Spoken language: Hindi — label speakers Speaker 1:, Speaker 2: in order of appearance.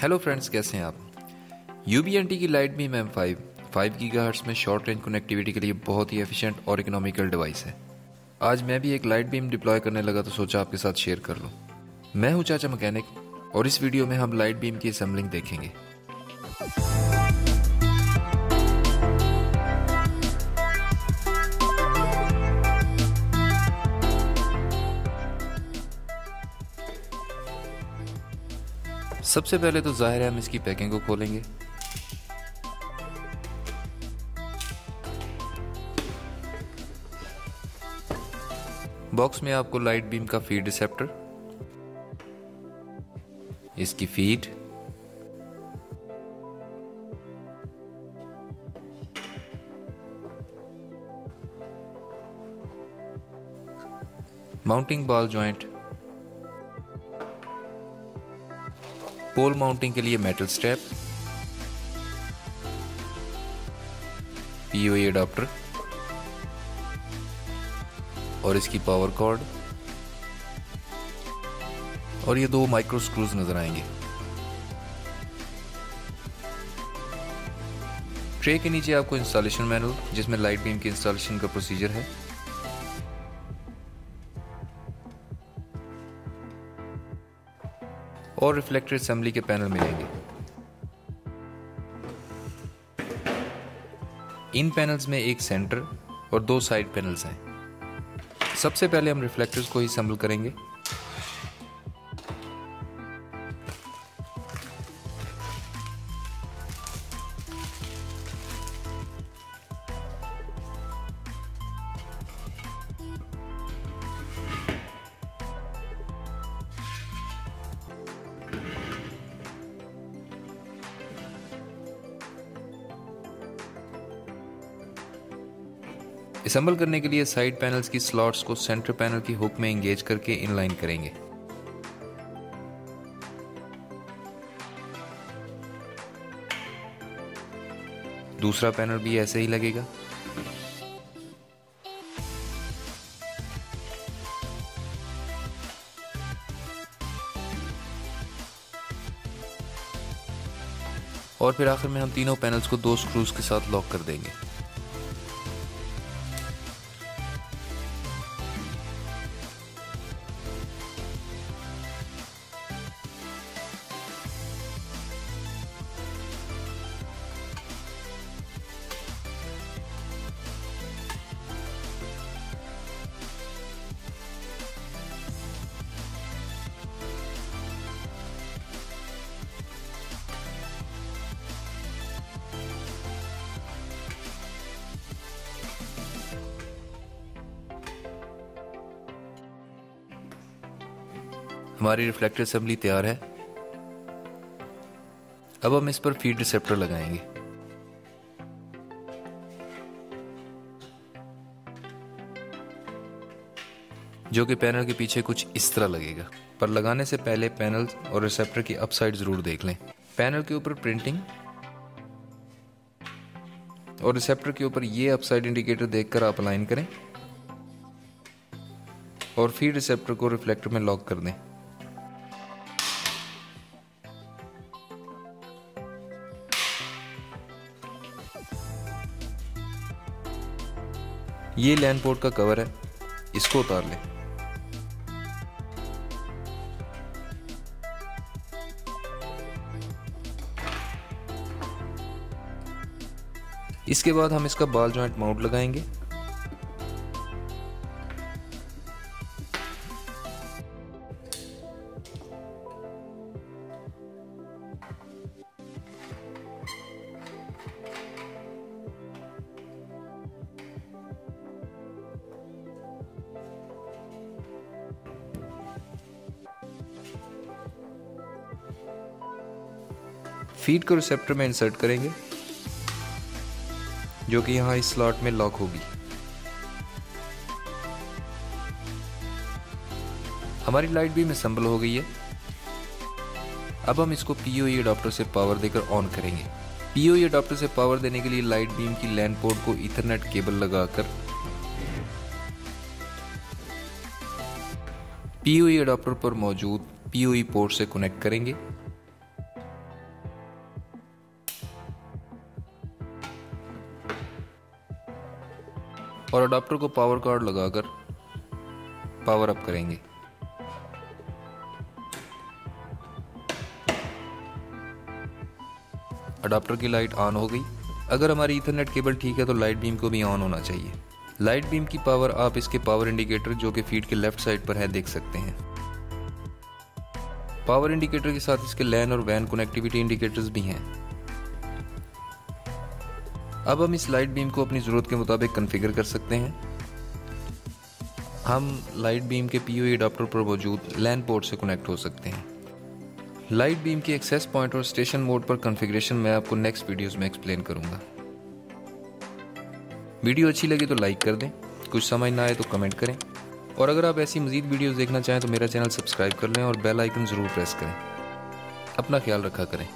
Speaker 1: हेलो फ्रेंड्स कैसे हैं आप? यू की lite beam M five five की में शॉर्ट रेंज कनेक्टिविटी के लिए बहुत ही एफिशिएंट और इकोनॉमिकल डिवाइस है। आज मैं भी एक लाइट बीम डिप्लॉय करने लगा तो सोचा आपके साथ शेयर कर लूँ। मैं हूँ चाचा मैकेनिक और इस वीडियो में हम लाइट बीम की असेंबलिंग देखेंगे। सबसे पहले तो ज़ाहिर है हम इसकी पैकिंग को खोलेंगे। बॉक्स में आपको लाइट बीम का फ़ीड रिसेप्टर, इसकी feed, mounting ball joint pole mounting के लिए मेटल स्ट्रैप पीओई अडाप्टर और इसकी पावर कॉर्ड और ये दो माइक्रो स्क्रूज नज़र आएँगे। ट्रे के नीचे आपको इंस्टॉलेशन मैनुअल जिसमें लाइट बीम के इंस्टॉलेशन का प्रोसीजर है। और रिफ्लेक्टर असेंबली के पैनल मिलेंगे। इन पैनल्स में एक सेंटर और दो साइड पैनल्स हैं। सबसे पहले हम रिफ्लेक्टर्स को ही असेंबल करेंगे। असम्बल करने के लिए साइड पैनल्स की स्लॉट्स को सेंटर पैनल की हुक में एंगेज करके इनलाइन करेंगे। दूसरा पैनल भी ऐसे ही लगेगा। और फिर आखिर में हम तीनों पैनल्स को दो स्क्रूज के साथ लॉक कर देंगे। हमारी रिफ्लेक्टर असेंबली तैयार है। अब हम इस पर फ़ीड रिसेप्टर लगाएँगे। जो कि पैनल के पीछे कुछ इस तरह लगेगा। पर लगाने से पहले पैनल और रिसेप्टर की अपसाइड ज़रूर देख लें। पैनल के ऊपर प्रिंटिंग और रिसेप्टर के ऊपर ये अपसाइड इंडिकेटर देखकर आप अलाइन करें और फ़ीड रिसेप्टर को रिफ्लेक्टर में लॉक कर दें। ये लैंड पोर्ट का कवर है। इसको उतार लें। इसके बाद हम इसका बाल जॉइंट माउंट लगाएँगे। फ़ीड को रिसेप्टर में इंसर्ट करेंगे, जो कि यहाँ इस स्लॉट में लॉक होगी। हमारी लाइट भी असम्बल हो गई है। अब हम इसको पीओई अडॉप्टर से पावर देकर ऑन करेंगे। पीओई अडाप्टर से पावर देने के लिए लाइट बीम की लैंड पोर्ट को इथरनेट केबल लगाकर पीओई अडाप्टर पर मौजूद पीओई पोर्ट से कनेक्ट करेंगे। और अडाप्टर को पावर कार्ड लगाकर पावर अप करेंगे। अडाप्टर की लाइट ऑन हो गई। अगर हमारी इथरनेट केबल ठीक है तो लाइट बीम को भी ऑन होना चाहिए। लाइट बीम की पावर आप इसके पावर इंडिकेटर जो कि फ़ीड के लेफ़्ट साइड पर है, देख सकते हैं। पावर इंडिकेटर के साथ इसके लैन और वैन कनेक्टिविटी इंडिकेटर्स भी हैं। अब हम इस लाइट बीम को अपनी ज़रूरत के मुताबिक कन्फिगर कर सकते हैं। हम लाइट बीम के पी ओ अडाप्टर पर मौजूद लैंड पोर्ट से कनेक्ट हो सकते हैं। लाइट बीम के एक्सेस पॉइंट और स्टेशन मोड पर कॉन्फ़िगरेशन मैं आपको नेक्स्ट वीडियोस में एक्सप्लेन करूँगा। वीडियो अच्छी लगी तो लाइक कर दें, कुछ समझ ना आए तो कमेंट करें। और अगर आप ऐसी मजीद वीडियोस देखना चाहें तो मेरा चैनल सब्सक्राइब कर लें और बेल आइकन ज़रूर प्रेस करें। अपना ख्याल रखा करें।